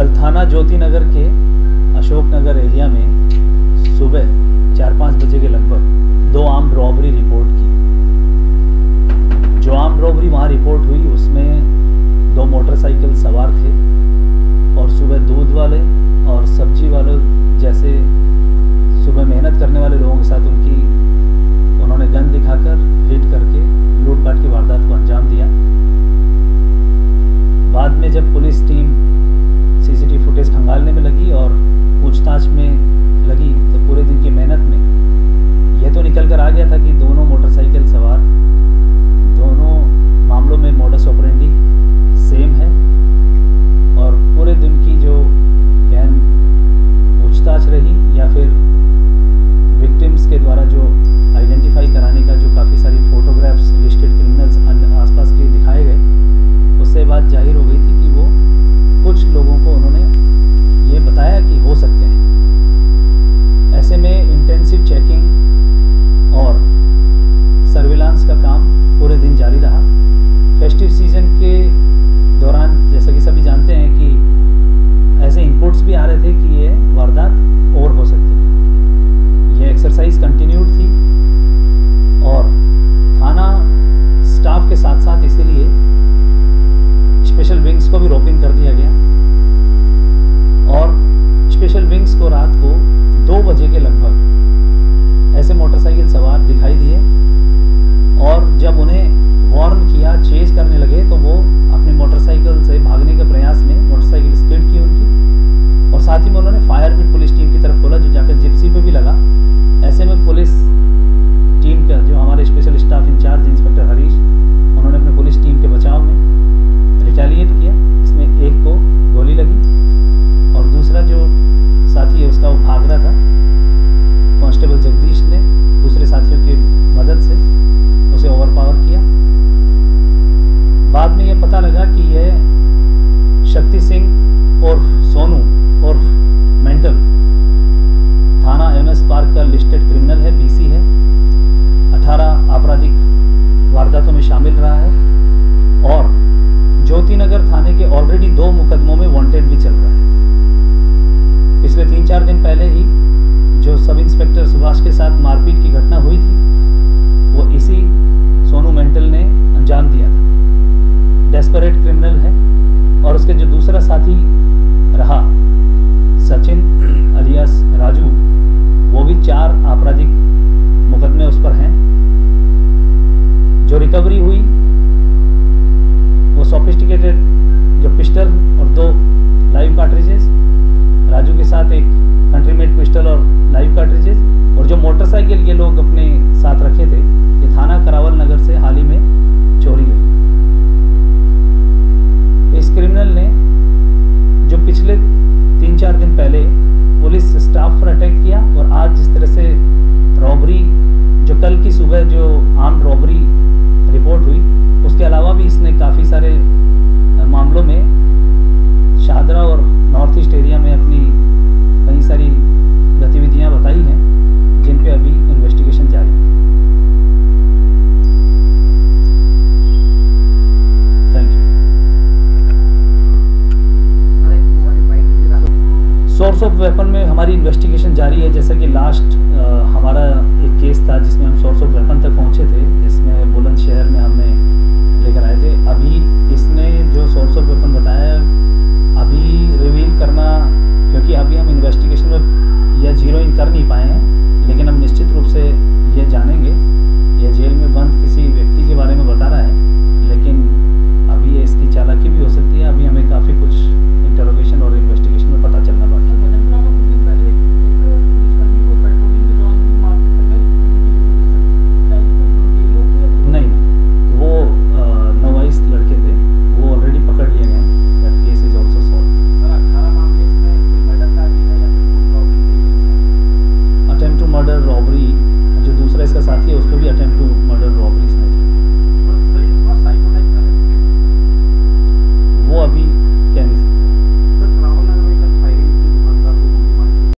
कल थाना ज्योति नगर के अशोक नगर एरिया में सुबह चार पाँच बजे के लगभग दो आम रॉबरी रिपोर्ट की। जो आम रॉबरी वहाँ रिपोर्ट हुई, उसमें दो मोटरसाइकिल सवार थे और सुबह दूध वाले और सब्ज़ी वाले जैसे सुबह मेहनत करने वाले लोगों के साथ उनकी उन्होंने गन दिखाकर हिट करके लूटपाट की वारदात को अंजाम दिया बाद में जब पुलिस टीम सीसीटीवी फुटेज खंगालने में लगी और पूछताछ में लगी तो पूरे दिन की मेहनत में यह तो निकल कर आ गया था कि दोनों मोटरसाइकिल सवार, दोनों मामलों में मोडस ऑपरेंडी सेम है, और पूरे दिन की जो गहन पूछताछ रही या फिर विक्टिम्स के द्वारा जो आइडेंटिफाई कराने का जो काफ़ी सारी फोटोग्राफ्स लिस्टेड क्रिमिनल्स आसपास के दिखाए गए उससे बात ज़ाहिर हो गई थी कि वो कुछ लोगों को उन्होंने ये बताया कि हो सकते हैं ऐसे में इंटेंसिव चेकिंग और सर्विलांस का काम पूरे दिन जारी रहा फेस्टिव सीज़न के दौरान जैसा कि सभी जानते हैं कि ऐसे इनपुट्स भी आ रहे थे कि ये वारदात और हो सकती है ये एक्सरसाइज कंटिन्यूड थी और थाना स्टाफ के साथ साथ इसीलिए स्पेशल विंग्स को भी रोपिंग कर दिया गया और स्पेशल विंग्स को रात को दो बजे के लगभग ऐसे मोटरसाइकिल सवार दिखाई दिए और जब उन्हें वार्न किया चेज करने लगे तो वो अपनी मोटरसाइकिल से भागने के प्रयास में मोटरसाइकिल स्किड की उनकी और साथ ही में उन्होंने फायर भी पुलिस टीम की तरफ़ खोला जो जाकर जिप्सी पे भी लगा ऐसे में पुलिस टीम का जो हमारे special staff incharge inspector Harish उन्होंने अपने पुलिस टीम के बचाव में रिटेलिएट किया इसमें एक को गोली लगी और दूसरा जो साथी है उसका वो भाग रहा था कांस्टेबल जगदीश ने दूसरे साथियों की मदद से उसे ओवरपावर किया बाद में ये पता लगा कि यह शक्ति सिंह और सोनू और मेंटल थाना एमएस पार्क का लिस्टेड क्रिमिनल है पीसी है 18 आपराधिक वारदातों में शामिल रहा है और ज्योति नगर थाने के ऑलरेडी दो मुकदमों में वांटेड भी चल रहा है। पिछले तीन चार दिन पहले ही जो सब इंस्पेक्टर सुभाष के साथ मारपीट की घटना हुई थी, वो इसी सोनू मेंटल ने अंजाम दिया था। डेस्परेट क्रिमिनल है और उसके जो दूसरा साथी रहा, सचिन अलियास राजू, वो भी चार आपराधिक मुकदमे उस पर हैं जो रिकवरी हुई। वो सोफिस्टिकेटेड जो पिस्टल और दो लाइव कार्ट्रिजेस राजू के साथ एक कंट्री मेड पिस्टल और लाइव कार्ट्रिजेस और जो मोटरसाइकिल ये लोग अपने साथ रखे थे, ये थाना करावल नगर से हाल ही में चोरी गई इस क्रिमिनल ने जो पिछले तीन चार दिन पहले पुलिस स्टाफ पर अटैक किया और आज जिस तरह से रॉबरी जो कल की सुबह जो आर्म रॉबरी रिपोर्ट हुई। उसके अलावा भी इसने काफ़ी सारे मामलों में शाहदरा और नॉर्थ ईस्ट एरिया में अपनी कई सारी गतिविधियाँ बताई हैं, जिन पे अभी इन्वेस्टिगेशन जारी है। सोर्स ऑफ़ वेपन में हमारी इन्वेस्टिगेशन जारी है, जैसा कि लास्ट हमारा एक केस था जिसमें हम सोर्स ऑफ़ वेपन तक पहुँचे थे, जिसमें बुलंदशहर